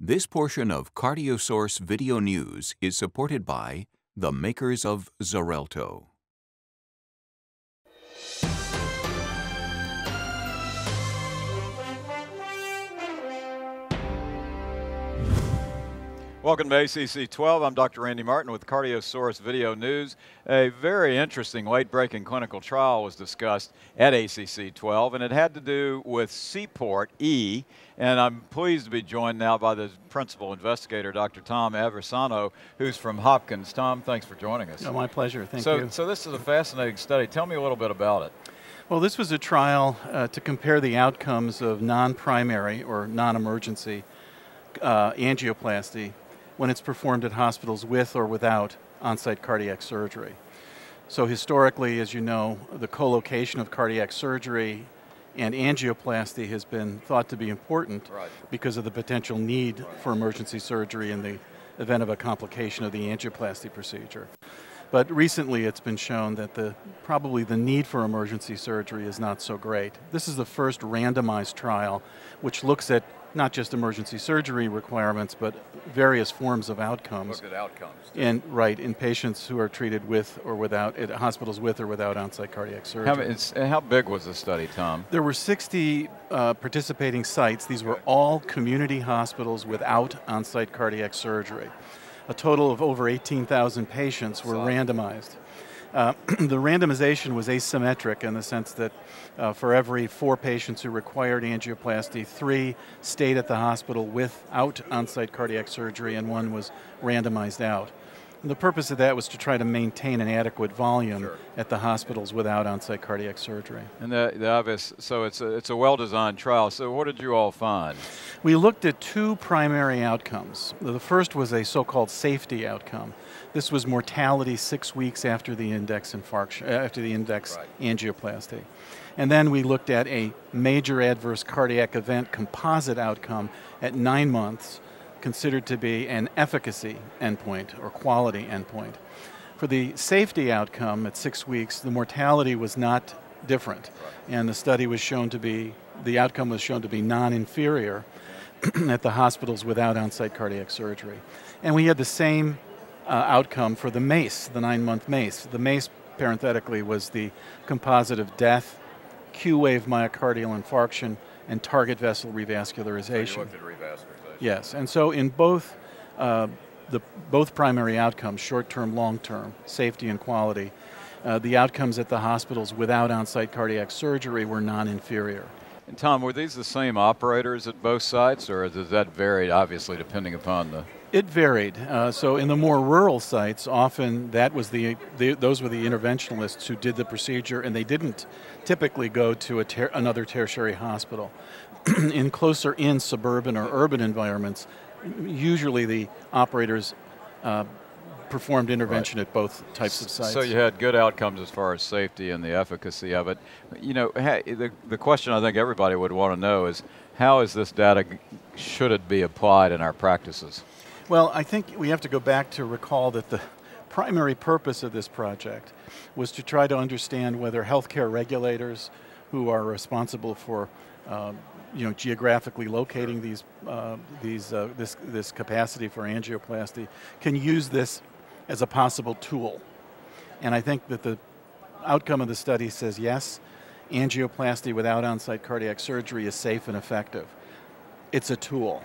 This portion of CardioSource Video News is supported by the makers of Xarelto. Welcome to ACC 12. I'm Dr. Randy Martin with CardioSource Video News. A very interesting late-breaking clinical trial was discussed at ACC 12, and it had to do with C-PORT E. And I'm pleased to be joined now by the principal investigator, Dr. Tom Aversano, who's from Hopkins. Tom, thanks for joining us. Oh, my pleasure. Thank so, you. So this is a fascinating study. Tell me a little bit about it. Well, this was a trial uh, to compare the outcomes of non-primary or non-emergency uh, angioplasty when it's performed at hospitals with or without on-site cardiac surgery. So historically, as you know, the co-location of cardiac surgery and angioplasty has been thought to be important right. because of the potential need right. for emergency surgery in the event of a complication of the angioplasty procedure. But recently it's been shown that the, probably the need for emergency surgery is not so great. This is the first randomized trial which looks at not just emergency surgery requirements, but various forms of outcomes. Look at outcomes. And right, in patients who are treated with or without, at hospitals with or without on-site cardiac surgery. How, how, big was the study, Tom? There were 60 uh, participating sites. These were all community hospitals without on-site cardiac surgery. A total of over 18,000 patients were randomized. Uh, the randomization was asymmetric in the sense that uh, for every four patients who required angioplasty, three stayed at the hospital without on-site cardiac surgery and one was randomized out. And the purpose of that was to try to maintain an adequate volume sure. at the hospitals without on-site cardiac surgery. And the, the, obvious, so it's a, it's a well-designed trial. So what did you all find? We looked at two primary outcomes. The first was a so-called safety outcome. This was mortality six weeks after the index infarction, uh, after the index right. angioplasty. And then we looked at a major adverse cardiac event composite outcome at nine months considered to be an efficacy endpoint or quality endpoint. For the safety outcome at six weeks, the mortality was not different, and the study was shown to be, the outcome was shown to be non-inferior at the hospitals without on-site cardiac surgery. And we had the same uh, outcome for the MACE, the nine-month MACE. The MACE, parenthetically, was the composite of death, Q-wave myocardial infarction, and target vessel revascularization. So you looked at revascularization. Yes, and so in both uh, the both primary outcomes, short-term, long-term, safety and quality, uh, the outcomes at the hospitals without on-site cardiac surgery were non-inferior. And Tom, were these the same operators at both sites, or does that vary, obviously, depending upon the it varied. Uh, so in the more rural sites, often that was the, the, those were the interventionalists who did the procedure, and they didn't typically go to ter another tertiary hospital. in closer in suburban or urban environments, usually the operators uh, performed intervention right. at both types of sites. So you had good outcomes as far as safety and the efficacy of it. You know, the, the question I think everybody would want to know is how is this data, should it be applied in our practices? Well, I think we have to go back to recall that the primary purpose of this project was to try to understand whether healthcare regulators who are responsible for um, you know, geographically locating these, uh, these, uh, this, this capacity for angioplasty can use this as a possible tool. And I think that the outcome of the study says yes, angioplasty without on-site cardiac surgery is safe and effective. It's a tool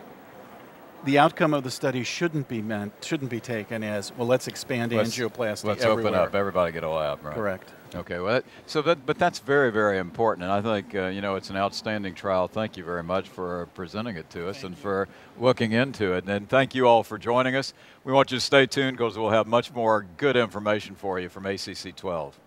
the outcome of the study shouldn't be meant, shouldn't be taken as, well, let's expand let's, angioplasty Let's everywhere. open up, everybody get a lab, right? Correct. Okay, well, that, so that, but that's very, very important, and I think, uh, you know, it's an outstanding trial. Thank you very much for presenting it to us thank and you. for looking into it, and thank you all for joining us. We want you to stay tuned because we'll have much more good information for you from ACC 12.